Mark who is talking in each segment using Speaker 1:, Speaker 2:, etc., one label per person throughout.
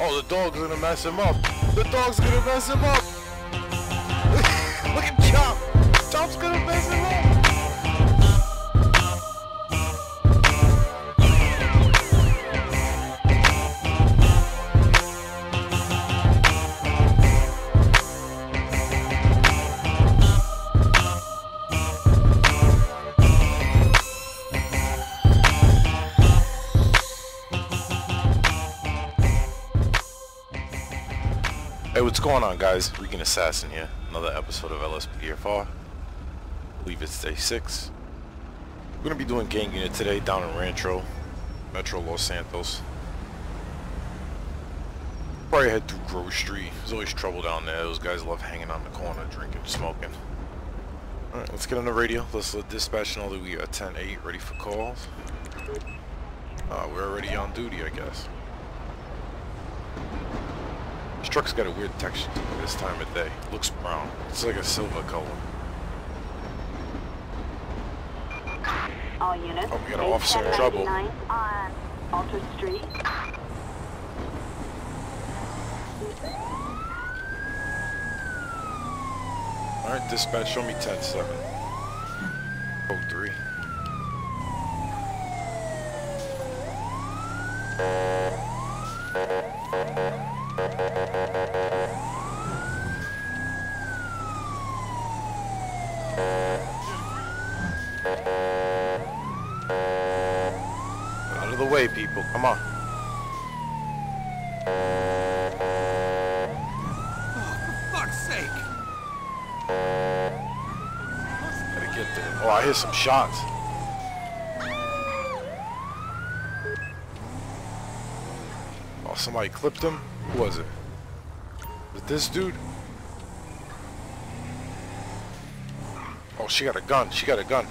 Speaker 1: Oh, the dog's gonna mess him up. The dog's gonna mess him up. Look at Chop. Chop's gonna mess him up. Going on, guys? Rican Assassin here. Another episode of LSPDFR. I believe it's day six. We're gonna be doing gang unit today down in Rancho, Metro Los Santos. Probably head through Grove Street. There's always trouble down there. Those guys love hanging on the corner, drinking, smoking. Alright, let's get on the radio. Let's let dispatch know that we are 10-8, ready for calls. Uh, we're already on duty, I guess. This truck's got a weird texture to it this time of day. looks brown. It's like a silver color.
Speaker 2: All units.
Speaker 1: Oh, we got an officer in trouble.
Speaker 2: On Alta Street.
Speaker 1: Alright, dispatch, show me 10-7. Code 3. Get out of the way, people. Come on.
Speaker 3: fuck's sake!
Speaker 1: Gotta get hear some shots. Oh, somebody clipped him? Who was it? Was it this dude? Oh, she got a gun. She got a gun.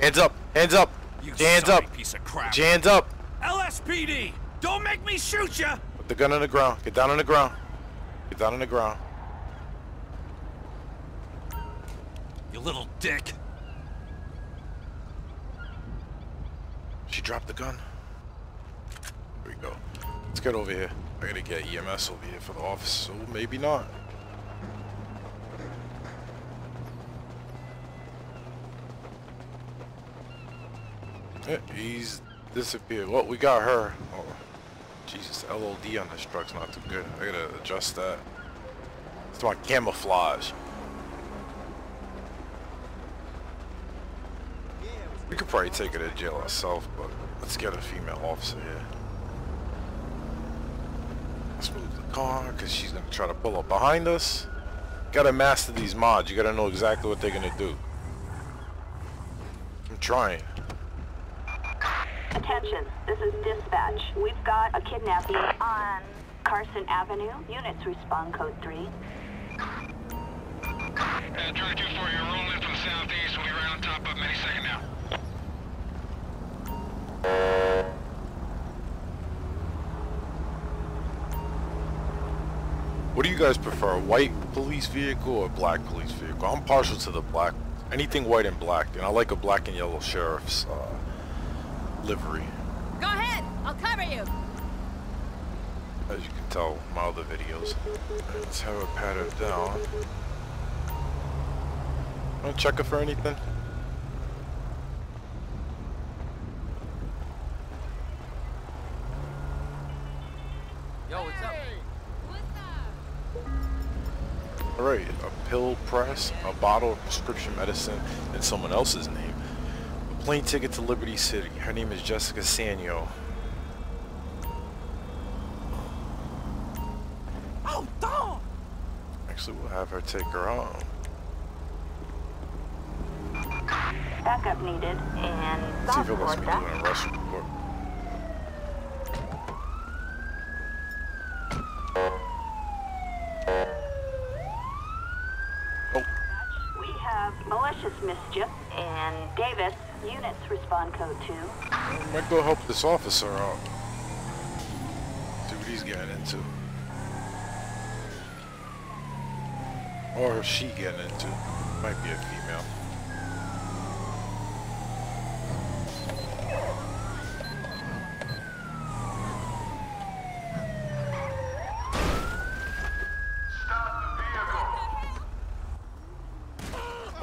Speaker 1: Hands up! Hands up!
Speaker 3: You
Speaker 1: Hands up!
Speaker 3: piece of crap.
Speaker 1: Hands up!
Speaker 3: LSPD! Don't make me shoot ya!
Speaker 1: Put the gun on the ground. Get down on the ground. Get down on the ground.
Speaker 3: You little dick.
Speaker 1: She dropped the gun. Here we go. Let's get over here. I gotta get EMS over here for the office, so maybe not. Yeah, he's disappeared. Well, we got her. Oh, Jesus, LOD on this truck's not too good. I gotta adjust that. It's my camouflage. We could probably take her to jail ourselves, but let's get a female officer here. Let's move the car, because she's to try to pull up behind us. Gotta master these mods. You gotta know exactly what they're to do. I'm trying.
Speaker 2: Attention, this is dispatch. We've got a kidnapping on Carson Avenue. Units respond code 3.
Speaker 4: Uh, Charlie 2-4, you're rolling from southeast. We'll be right on top of them any second now.
Speaker 1: What do you guys prefer, a white police vehicle or a black police vehicle? I'm partial to the black. Anything white and black, and I like a black and yellow sheriff's uh, livery.
Speaker 5: Go ahead, I'll cover you.
Speaker 1: As you can tell, my other videos. Let's have her pat her down. Want to check it for anything?
Speaker 3: Yo, what's up?
Speaker 1: Alright, a pill press, a bottle of prescription medicine, and someone else's name. A plane ticket to Liberty City. Her name is Jessica Sanyo.
Speaker 3: Oh, dog!
Speaker 1: Actually, we'll have her take her on.
Speaker 2: Backup needed and
Speaker 1: See if it lets me do
Speaker 2: Florida.
Speaker 1: an arrest report. I might go help this officer out. See what he's getting into. Or she getting into. Might be a female.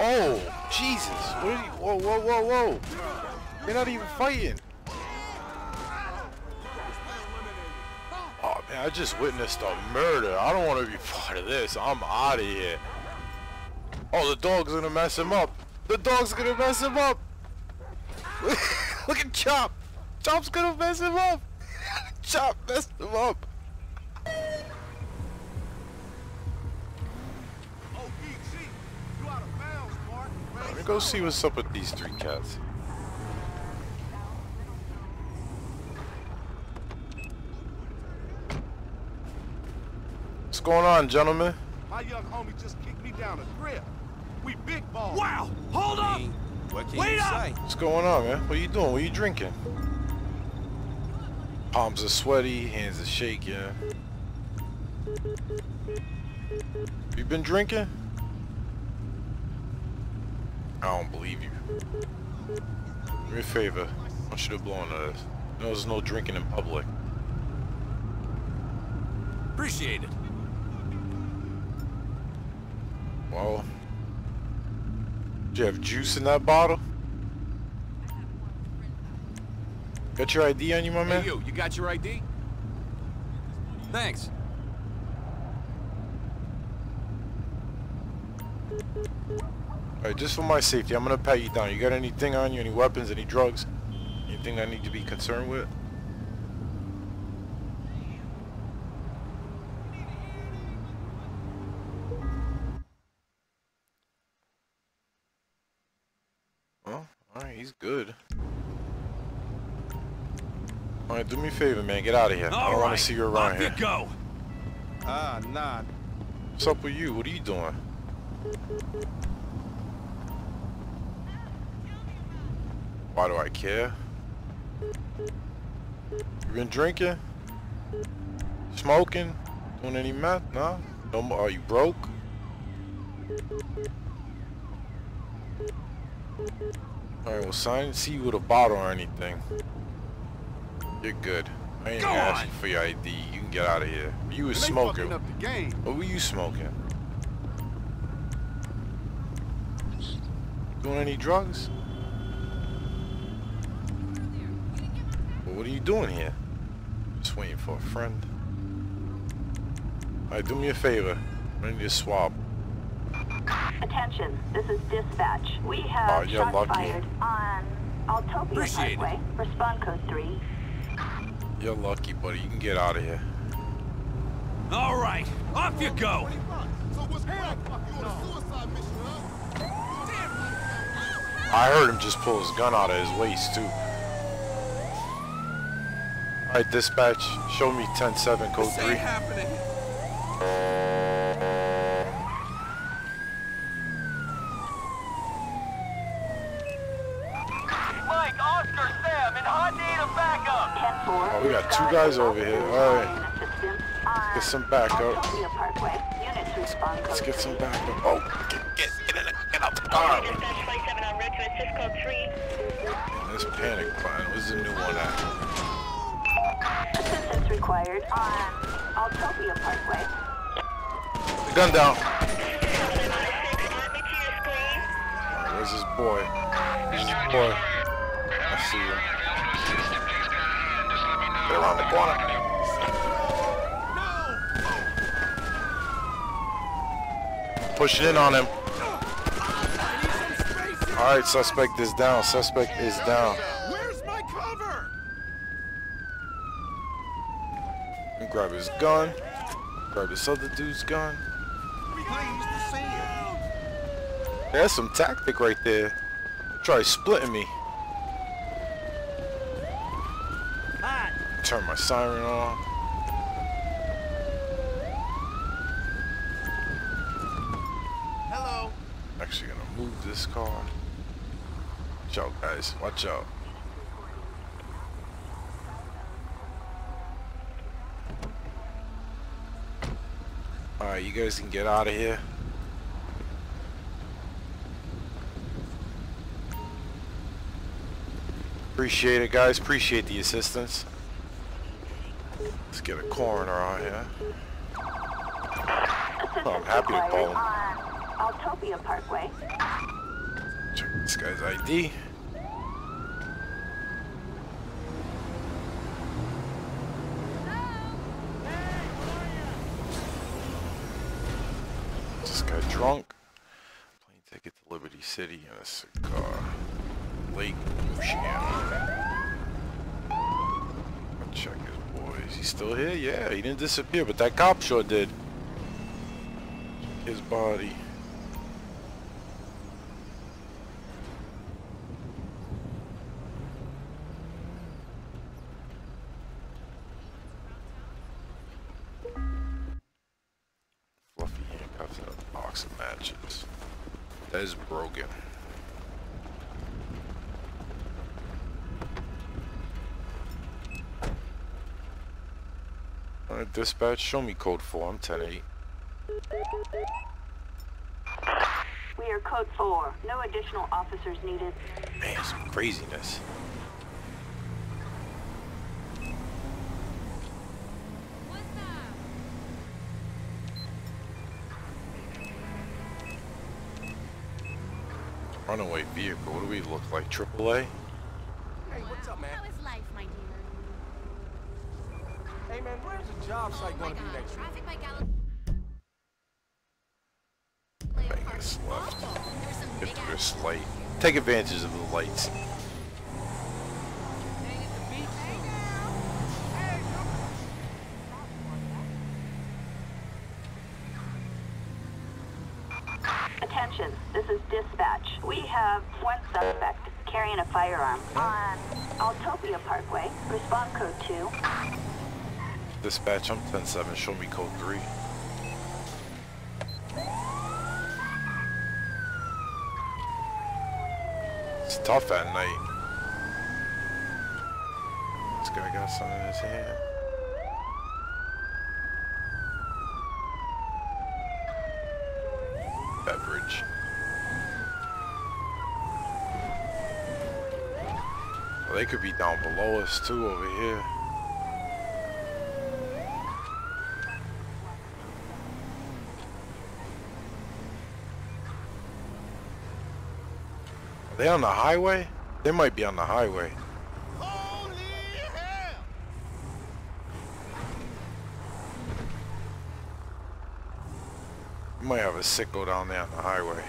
Speaker 1: Oh, Jesus. What are you? Whoa, whoa, whoa, whoa. You're not even fighting. Oh man, I just witnessed a murder. I don't want to be part of this. I'm out of here. Oh, the dog's gonna mess him up. The dog's gonna mess him up. Look at Chop. Chop's gonna mess him up. Chop messed him up. Let me go see what's up with these three cats. What's going on, gentlemen?
Speaker 6: My young homie just kicked me down a grip. We big balls.
Speaker 3: Wow! Hold up!
Speaker 7: What can
Speaker 3: Wait
Speaker 7: you
Speaker 3: up!
Speaker 7: say?
Speaker 1: What's going on, man? What are you doing? What are you drinking? Palms are sweaty, hands are shaking. You been drinking? I don't believe you. Do me a favor. I want you to blow into this. No, there's no drinking in public.
Speaker 3: Appreciate it.
Speaker 1: Well, do you have juice in that bottle? Got your ID on you, my man?
Speaker 3: You, you got your ID? Thanks.
Speaker 1: Alright, just for my safety, I'm gonna pat you down. You got anything on you? Any weapons? Any drugs? Anything I need to be concerned with? Do me a favor, man. Get out of here. I don't want to see you around
Speaker 3: off
Speaker 1: here.
Speaker 3: you go.
Speaker 6: Ah, nah.
Speaker 1: What's up with you? What are you doing? Why do I care? You been drinking? Smoking? Doing any meth? No? No more? Are you broke? Alright, well sign see you with a bottle or anything. You're good. I ain't
Speaker 3: Go
Speaker 1: gonna
Speaker 3: on.
Speaker 1: for your ID. You can get out of here. You was smoking.
Speaker 6: up the game.
Speaker 1: What were you smoking? Doing any drugs? Well, what are you doing here? Just waiting for a friend. Alright, do me a favor. I need a swab.
Speaker 2: Attention, this is dispatch. We have
Speaker 1: you're
Speaker 2: shots
Speaker 1: lucky.
Speaker 2: fired on Altopia
Speaker 3: Appreciate it.
Speaker 2: Parkway. Respond code 3.
Speaker 1: You're lucky, buddy. You can get out of here.
Speaker 3: All right, off you go.
Speaker 6: So what's crack? You on a suicide mission, huh?
Speaker 1: I heard him just pull his gun out of his waist, too. Alright, dispatch. Show me 10-7, code
Speaker 3: This
Speaker 1: 3.
Speaker 3: ain't happening.
Speaker 8: Mike, Oscar, Sam, in hot need of backup.
Speaker 2: 10-4.
Speaker 1: Oh, we got two guys over here. Alright.
Speaker 2: Assistance on
Speaker 1: Get some backup.
Speaker 2: Altopia Parkway. Units respond code
Speaker 1: Let's get some backup. Oh, get, get, get, in the, get out the car.
Speaker 9: Dispatch 27 on route to assist code 3.
Speaker 1: This panic plan. What's the new one at?
Speaker 2: Assistance required on Altopia Parkway.
Speaker 1: The gun down.
Speaker 9: 796, add me to your screen.
Speaker 1: Where's his boy? Where's his boy? I see him. Around the corner. Pushing in on him. Alright, suspect is down. Suspect is down.
Speaker 6: Where's my cover?
Speaker 1: Grab his gun. Grab this other dude's gun.
Speaker 6: Please to see him.
Speaker 1: That's some tactic right there. Try splitting me. Turn my siren on.
Speaker 6: Hello.
Speaker 1: Actually gonna move this car. Watch out, guys. Watch out. Alright, you guys can get out of here. Appreciate it, guys. Appreciate the assistance. Let's get a coroner out here. Oh, I'm happy to
Speaker 2: required
Speaker 1: call him.
Speaker 2: on Altopia Parkway.
Speaker 1: Check This guy's ID. This guy drunk. Plane ticket to Liberty City and a cigar. Lake. I'll check his boys. he still here? Yeah, he didn't disappear, but that cop sure did. His body. Alright, dispatch, show me code 4. I'm 10-8.
Speaker 2: We are code 4. No additional officers needed.
Speaker 1: Man, some craziness. Runaway vehicle. What do we look like? AAA?
Speaker 6: Hey, what's up, man?
Speaker 5: How is life, my dear?
Speaker 6: Hey, man, where's the job site
Speaker 5: Oh
Speaker 6: gonna be
Speaker 5: god,
Speaker 6: next week?
Speaker 5: traffic by Gallup.
Speaker 1: Vegas left.
Speaker 5: There's some
Speaker 1: Get
Speaker 5: big
Speaker 1: through
Speaker 5: ass
Speaker 1: this light. Take advantage of the lights.
Speaker 2: Attention, this is dispatch. We have one suspect carrying a firearm on Altopia Parkway. Respond code 2.
Speaker 1: Dispatch, I'm 10-7. Show me code 3. It's tough at night. This guy got something in his hand. Beverage. Well, they could be down below us too over here. They on the highway? They might be on the highway. We might have a sicko down there on the highway.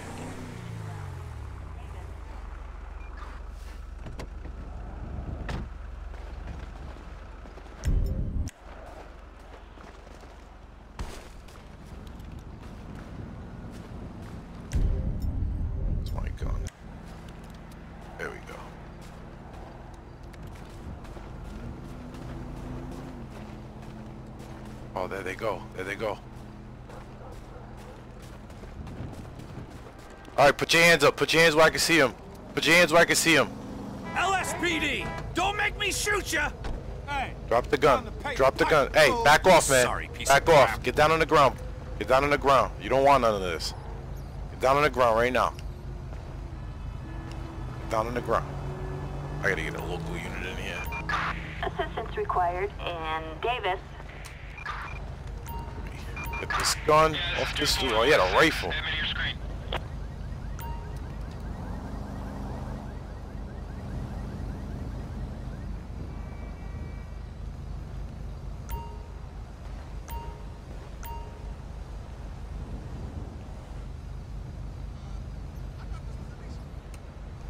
Speaker 1: Go. There they go. All right, put your hands up. Put your hands where I can see them. Put your hands where I can see them.
Speaker 7: LSPD! Don't make me shoot you!
Speaker 6: Hey,
Speaker 1: Drop the gun.
Speaker 6: The.
Speaker 1: Drop the gun. Hey, back off, man.
Speaker 7: sorry,
Speaker 1: back
Speaker 7: of
Speaker 1: off.
Speaker 7: crap.
Speaker 1: Get down on the ground. Get down on the ground. You don't want none of this. Get down on the ground right now. Get down on the ground. I gotta get a local unit in here.
Speaker 2: Assistance required in Davis.
Speaker 1: Get this gun off this dude. Oh, he had a rifle.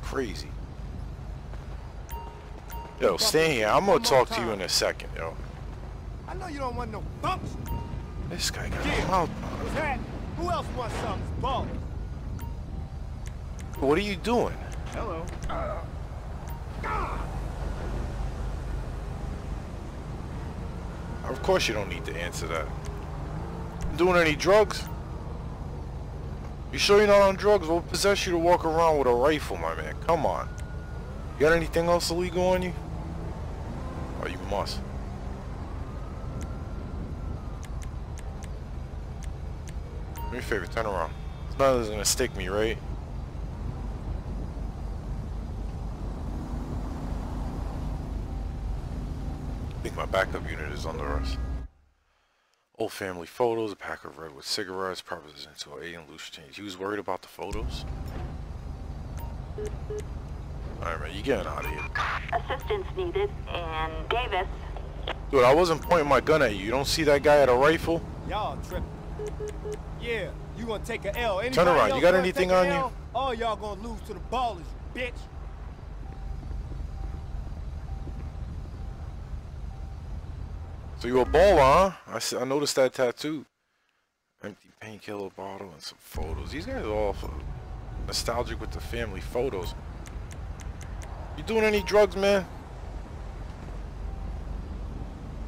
Speaker 1: Crazy. Yo, stay here. I'm gonna talk to you in a second, yo.
Speaker 6: I know you don't want no bumps.
Speaker 1: This guy got
Speaker 6: Yeah. That? Who else wants something? Balls.
Speaker 1: What are you doing?
Speaker 6: Hello.
Speaker 1: Of course you don't need to answer that. Doing any drugs? You sure you're not on drugs? What possess you to walk around with a rifle, my man? Come on. You got anything else illegal on you? Oh, you must. Do me a favor, turn around. It's not gonna stick me, right? I think my backup unit is under us. Old family photos, a pack of red with cigarettes, proposition to aid and loose change. He was worried about the photos? Alright, man, you getting out of here.
Speaker 2: Assistance needed and Davis.
Speaker 1: Dude, I wasn't pointing my gun at you. You don't see that guy at a rifle?
Speaker 10: Y'all tripping. Yeah, you gonna take a L. Anybody
Speaker 1: Turn around, you got anything
Speaker 10: take a
Speaker 1: on you?
Speaker 10: All y'all gonna lose to the ballers, you bitch.
Speaker 1: So you a baller, huh? I I noticed that tattoo. Empty painkiller bottle and some photos. These guys are all nostalgic with the family photos. You doing any drugs, man?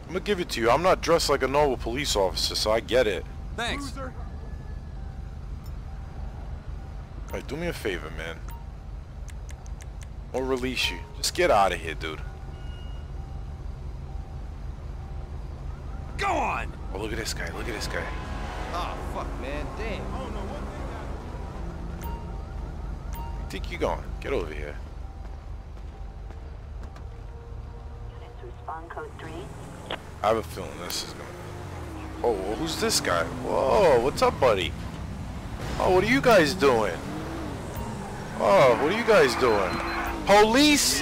Speaker 1: I'm gonna give it to you. I'm not dressed like a normal police officer, so I get it.
Speaker 3: Thanks.
Speaker 1: Alright, do me a favor, man. Or release you. Just get out of here, dude.
Speaker 7: Go on!
Speaker 1: Oh, look at this guy. Look at this guy.
Speaker 10: Oh fuck, man, damn.
Speaker 1: You think you going? Get over here.
Speaker 2: Units respond code 3.
Speaker 1: I have a feeling this is gonna. Oh, who's this guy? Whoa, what's up, buddy? Oh, what are you guys doing? Oh, what are you guys doing? Police?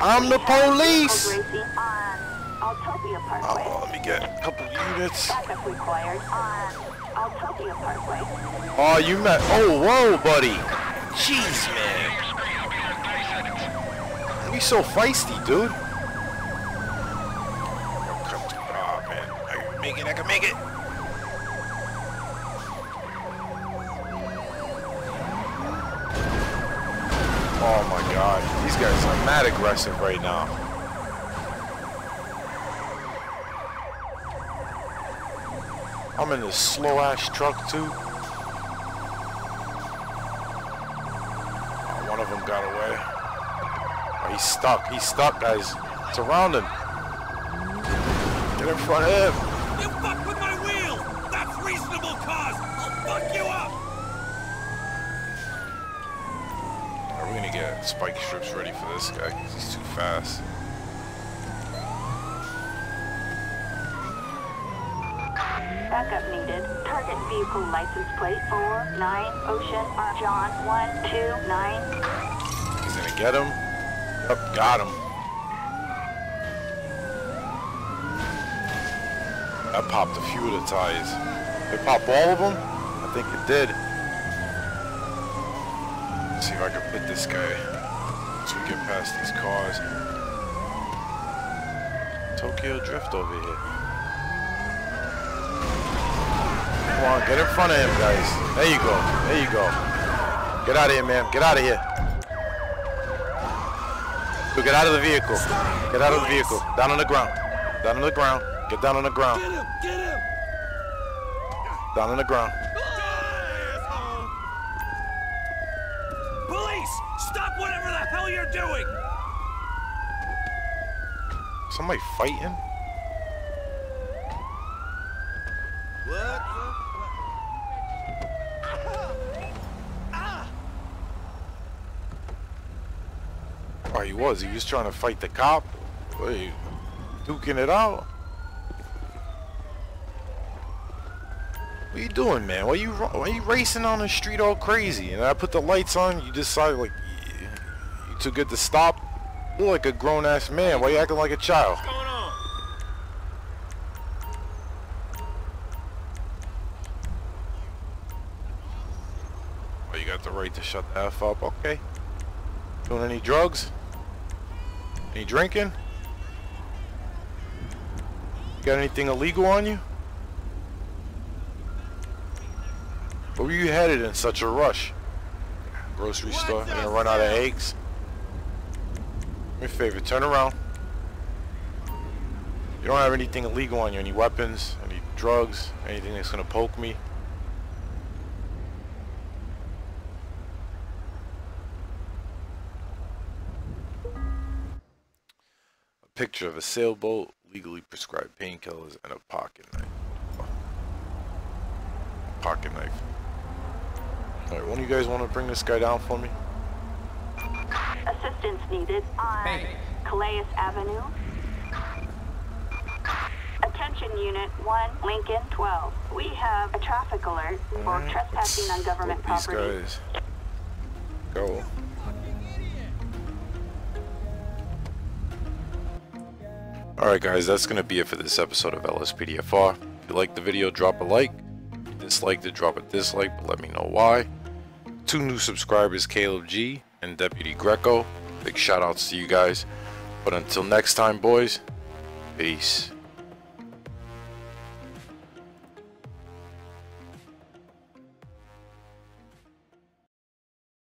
Speaker 1: I'm the police!
Speaker 2: Code Gracie on Altopia Parkway.
Speaker 1: Oh, let me get a couple units.
Speaker 2: Backup required uh, on Altopia Parkway.
Speaker 1: Oh, you met. Oh, whoa, buddy. Jeez, man.
Speaker 4: Your screen. I'll be there in 30 seconds.
Speaker 1: Why you so feisty, dude? Oh, man. I can make it. I can make it. Oh my god. These guys are mad aggressive right now. I'm in this slow ass truck too. Oh, one of them got away. Oh, he's stuck. He's stuck, guys. Surround him. Get in front of him.
Speaker 7: You fuck with my wheel! That's reasonable cause! I'll fuck you up!
Speaker 1: Are we gonna get spike strips ready for this guy? 'Cause he's too fast.
Speaker 2: Backup needed. Target vehicle license plate 49 Ocean uh, John 129.
Speaker 1: He's gonna get him. Yep, got him. That popped a few of the tires. It popped all of them? I think it did. Let's see if I can put this guy so past these cars. Tokyo Drift over here. Come on, get in front of him, guys. There you go. There you go. Get out of here, man. Get out of here. Dude, get out of the vehicle. Get out of the vehicle. Down on the ground. Down on the ground. Get down on the ground.
Speaker 7: Get him! Get him!
Speaker 1: Down on the ground.
Speaker 7: Police! Stop whatever the hell you're doing!
Speaker 1: Somebody fighting?
Speaker 10: What?
Speaker 1: Oh, he was. He was trying to fight the cop. You duking it out? What are you doing, man? Why you why you racing on the street all crazy? And I put the lights on. You decided like you too good to stop. You're like a grown ass man. Why you acting like a child?
Speaker 10: What's going on?
Speaker 1: Oh, you got the right to shut the f up. Okay. Doing any drugs? Any drinking? Got anything illegal on you? Where were you headed in such a rush? Grocery store? You gonna run out of eggs? Me a favor, turn around. You don't have anything illegal on you, any weapons, any drugs, anything that's gonna poke me? A picture of a sailboat, legally prescribed painkillers, and a pocket knife. Pocket knife. Alright, one of you guys want to bring this guy down for me?
Speaker 2: Assistance needed on hey. Calais Avenue. Attention Unit 1, Lincoln 12. We have a traffic alert for
Speaker 1: right.
Speaker 2: trespassing on government
Speaker 1: Let
Speaker 2: property.
Speaker 1: These guys go. Alright guys, that's going to be it for this episode of LSPDFR. If you liked the video, drop a like. If you disliked it, drop a dislike, but let me know why. Two new subscribers, Caleb G and Deputy Greco. Big shout outs to you guys. But until next time, boys, peace.